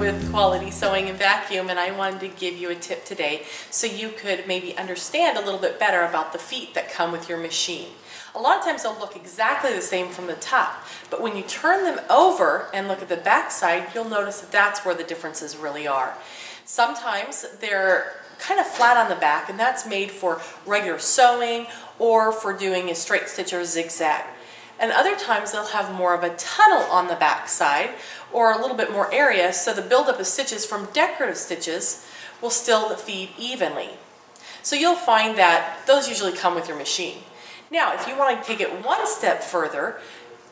with Quality Sewing and Vacuum and I wanted to give you a tip today so you could maybe understand a little bit better about the feet that come with your machine. A lot of times they'll look exactly the same from the top, but when you turn them over and look at the back side, you'll notice that that's where the differences really are. Sometimes they're kind of flat on the back and that's made for regular sewing or for doing a straight stitch or zigzag. And other times they'll have more of a tunnel on the back side or a little bit more area so the buildup of stitches from decorative stitches will still feed evenly. So you'll find that those usually come with your machine. Now if you want to take it one step further,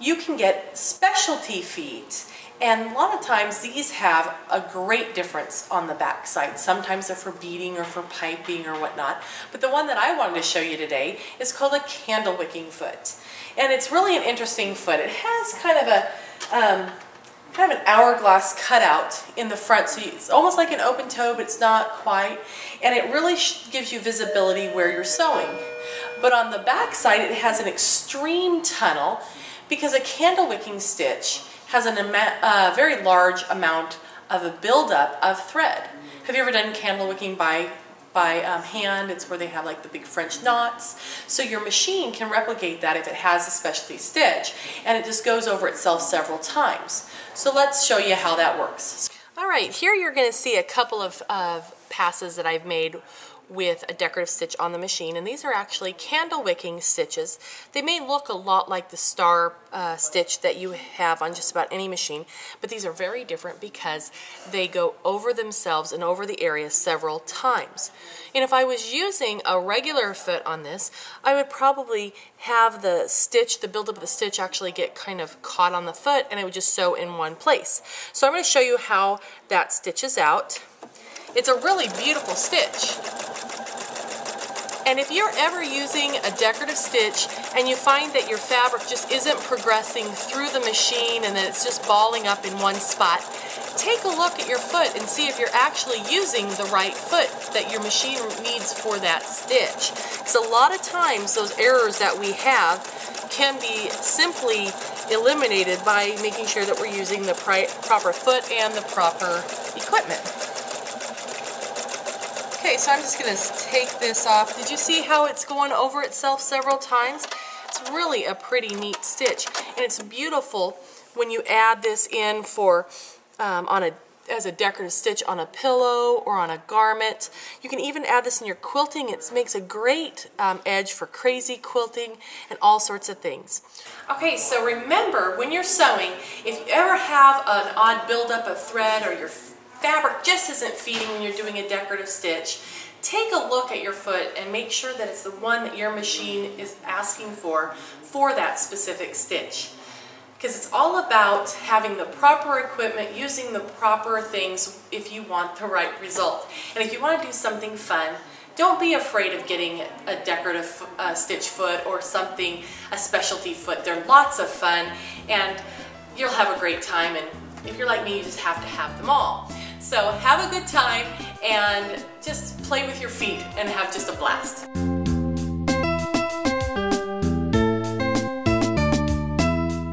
you can get specialty feet. And a lot of times these have a great difference on the back side. Sometimes they're for beading or for piping or whatnot. But the one that I wanted to show you today is called a candle wicking foot. And it's really an interesting foot. It has kind of a um, kind of an hourglass cutout in the front. So it's almost like an open toe, but it's not quite. And it really gives you visibility where you're sewing. But on the back side, it has an extreme tunnel because a candle wicking stitch has a uh, very large amount of a buildup of thread. Have you ever done candle wicking by by um, hand. It's where they have like the big French knots. So your machine can replicate that if it has a specialty stitch and it just goes over itself several times. So let's show you how that works. All right, here you're going to see a couple of, of passes that I've made with a decorative stitch on the machine and these are actually candle wicking stitches. They may look a lot like the star uh, stitch that you have on just about any machine but these are very different because they go over themselves and over the area several times. And if I was using a regular foot on this I would probably have the stitch, the buildup of the stitch actually get kind of caught on the foot and it would just sew in one place. So I'm going to show you how that stitches out. It's a really beautiful stitch. And if you're ever using a decorative stitch and you find that your fabric just isn't progressing through the machine and that it's just balling up in one spot, take a look at your foot and see if you're actually using the right foot that your machine needs for that stitch. Because a lot of times those errors that we have can be simply eliminated by making sure that we're using the proper foot and the proper equipment. Okay, so I'm just going to take this off. Did you see how it's going over itself several times? It's really a pretty neat stitch. And it's beautiful when you add this in for um, on a as a decorative stitch on a pillow or on a garment. You can even add this in your quilting. It makes a great um, edge for crazy quilting and all sorts of things. Okay, so remember when you're sewing, if you ever have an odd buildup of thread or your fabric just isn't feeding when you're doing a decorative stitch, take a look at your foot and make sure that it's the one that your machine is asking for for that specific stitch. Because it's all about having the proper equipment, using the proper things if you want the right result. And if you want to do something fun, don't be afraid of getting a decorative uh, stitch foot or something, a specialty foot. They're lots of fun and you'll have a great time and if you're like me, you just have to have them all. So have a good time and just play with your feet and have just a blast.